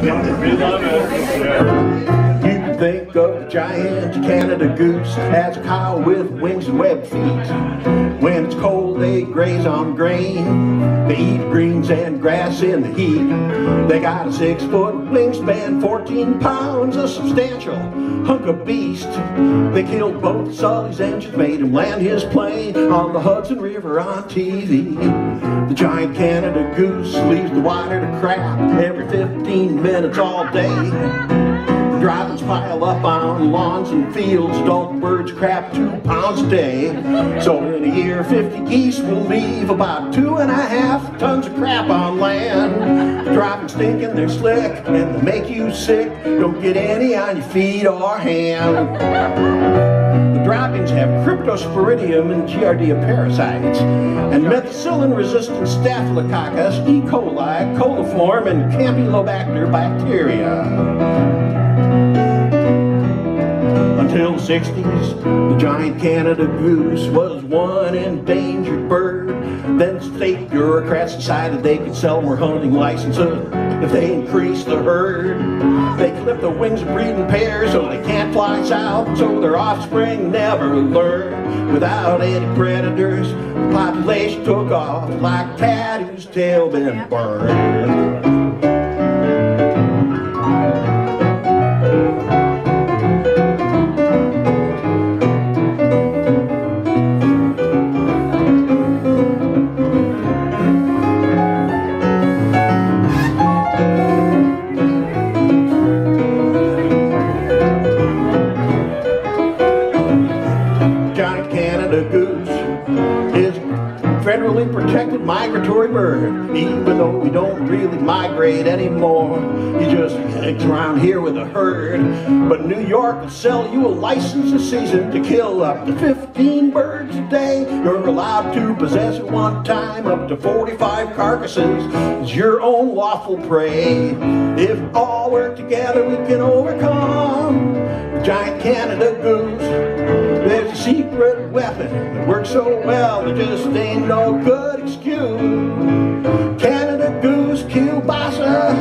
We love it. Can think of the giant Canada goose as a cow with wings and webbed feet. When it's cold, they graze on grain. They eat greens and grass in the heat. They got a six foot wingspan, 14 pounds, a substantial hunk of beast. They killed both Sully's engines, made him land his plane on the Hudson River on TV. The giant Canada goose leaves the water to crap every 15 minutes all day. Drivings pile up on lawns and fields, dog birds crap two pounds a day. So in a year, 50 geese will leave about two and a half tons of crap on land. The droppings stink and they're slick, and they make you sick. Don't get any on your feet or hand. The droppings have cryptosporidium and giardia parasites, and methicillin-resistant staphylococcus, E. coli, coliform, and campylobacter bacteria. Until the 60s, the giant Canada goose was one endangered bird. Then state bureaucrats decided they could sell more hunting licenses if they increased the herd. They clip the wings of breeding pairs so they can't fly south, so their offspring never learn. Without any predators, the population took off like cat whose tail been burned. Is federally protected migratory bird. Even though we don't really migrate anymore, he just hangs around here with a herd. But New York will sell you a license a season to kill up to 15 birds a day. You're allowed to possess at one time up to 45 carcasses as your own lawful prey. If all work together, we can overcome giant Canada goose. Secret weapon that works so well, there just ain't no good excuse. Canada Goose kielbasa,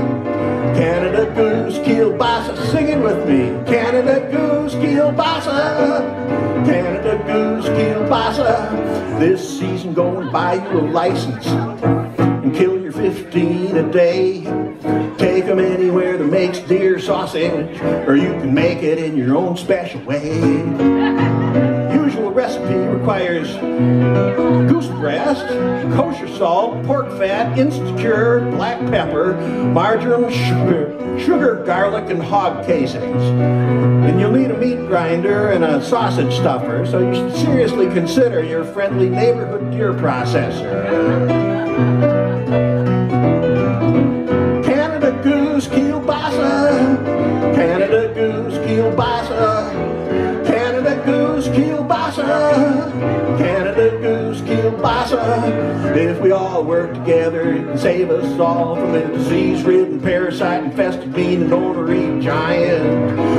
Canada Goose kielbasa, sing it with me. Canada Goose kielbasa, Canada Goose kielbasa. This season go and buy you a license and kill your 15 a day. Take them anywhere that makes deer sausage, or you can make it in your own special way requires goose breast, kosher salt, pork fat, Insta Cure, black pepper, marjoram, sugar, sugar, garlic, and hog casings. And you'll need a meat grinder and a sausage stuffer, so you should seriously consider your friendly neighborhood deer processor. Canada Goose kielbasa, Canada Goose kielbasa, If we all work together, it can save us all from the disease-ridden, parasite-infested, mean and ornery giant.